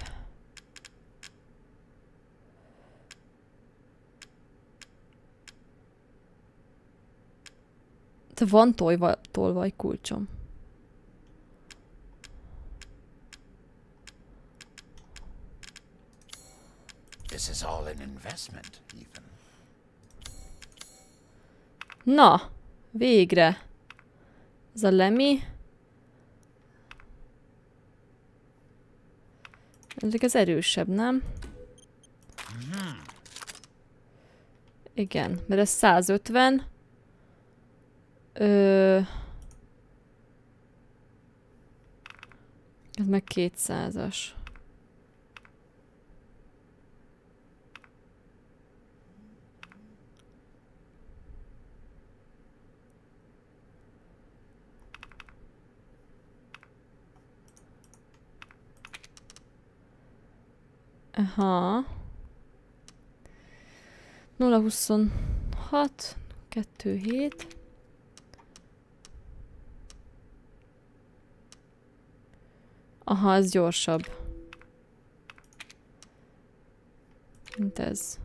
Van tolva, tolvaj kulcsom. This is all an investment, even. Na, végre. Ez a Lemi. Ezek az erősebb, nem? Igen, mert ez 150. Ö... Ez meg 200-as. Aha. 026 27 Aha, ez gyorsabb. Mint ez.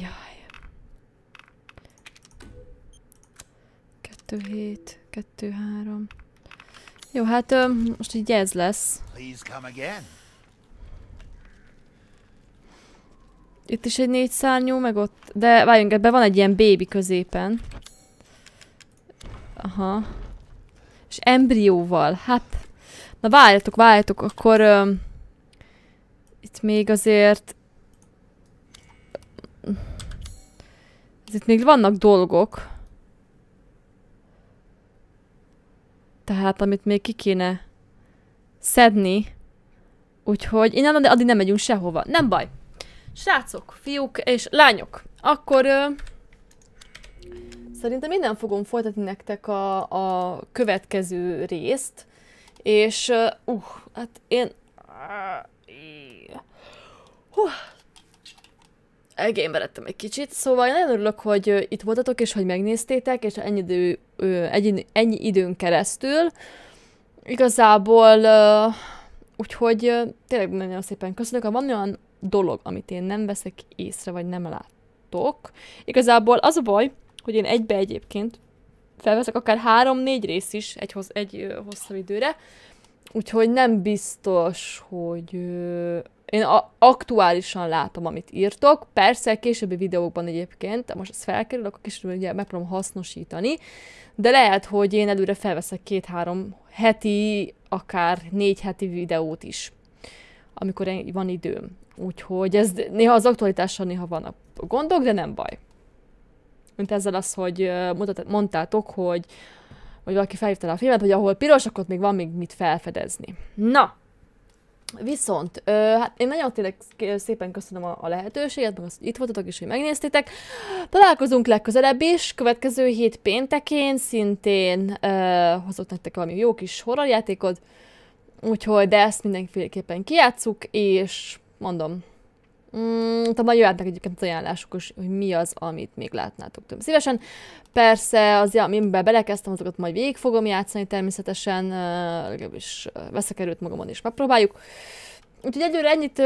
Jaj. 2 7 2 3 Jó, hát ö, most így ez lesz. Itt is egy négy szárnyú, meg ott... De várjunk, ebben van egy ilyen bébi középen. Aha. És embrióval. Hát... Na várjatok, várjatok, akkor... Öm, itt még azért... Itt még vannak dolgok. Tehát amit még ki kéne szedni. Úgyhogy innen addig nem megyünk sehova. Nem baj. Srácok, fiúk és lányok, akkor ö, szerintem innen fogom folytatni nektek a, a következő részt. És, uh hát én... Uh, elgémberedtem egy kicsit, szóval én nagyon örülök, hogy itt voltatok, és hogy megnéztétek, és ennyi, idő, ennyi, ennyi időn keresztül. Igazából, úgyhogy tényleg nagyon szépen köszönök. Ha van olyan dolog, amit én nem veszek észre, vagy nem látok, igazából az a baj, hogy én egybe egyébként felveszek akár három-négy rész is egy, hossz, egy hosszabb időre, úgyhogy nem biztos, hogy én a- aktuálisan látom, amit írtok. Persze, későbbi videókban egyébként, most ez felkerül, akkor később ugye megpróbálom hasznosítani, de lehet, hogy én előre felveszek két-három heti, akár négy heti videót is, amikor van időm. Úgyhogy ez néha az aktualitással néha vannak gondok, de nem baj. Mint ezzel az, hogy mondtátok, hogy vagy valaki felhívta a filmet, hogy ahol piros, akkor még van még mit felfedezni. Na, Viszont, ö, hát én nagyon tényleg szépen köszönöm a, a lehetőséget, meg azt, hogy itt voltatok és hogy megnéztétek. Találkozunk legközelebb is, következő hét péntekén, szintén ö, hozok nektek valami jó kis horrorjátékot, úgyhogy, de ezt mindenféleképpen kijátszuk, és mondom, Mm, talán jöhetnek egyébként ajánlások is, hogy mi az, amit még látnátok több szívesen. Persze, az, amiben belekezdtem, azokat majd végig fogom játszani természetesen, uh, legalábbis veszek erőt magamon és megpróbáljuk. Úgyhogy egyőre ennyit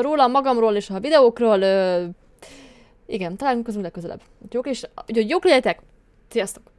rólam, magamról és a videókról. Uh, igen, találkozunk legközelebb. Jók és, úgyhogy jók legyetek! Sziasztok!